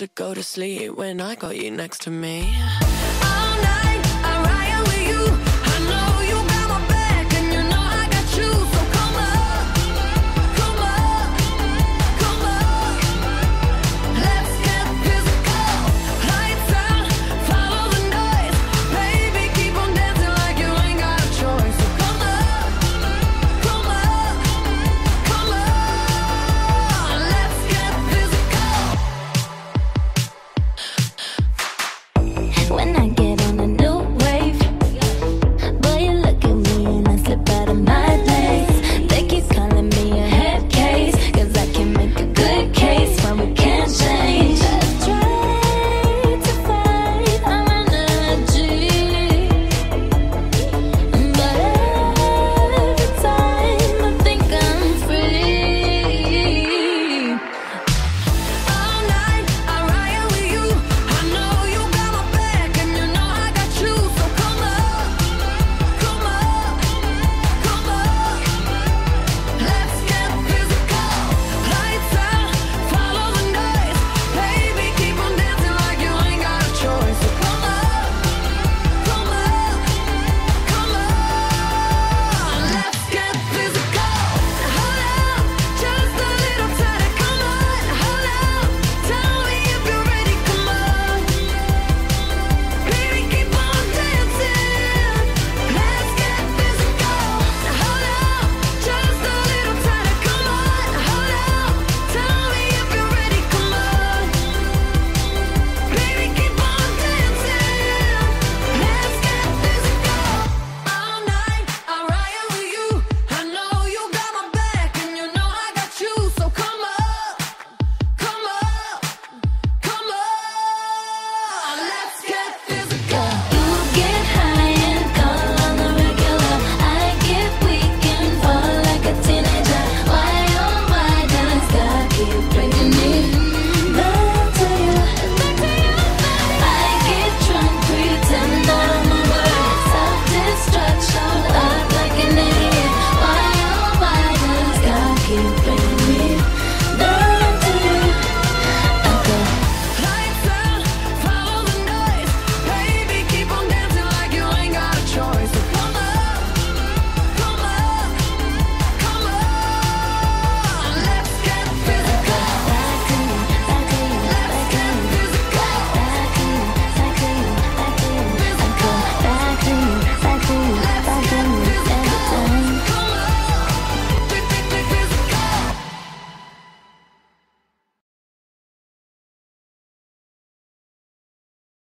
used to go to sleep when I got you next to me. All night, I'm riding with you.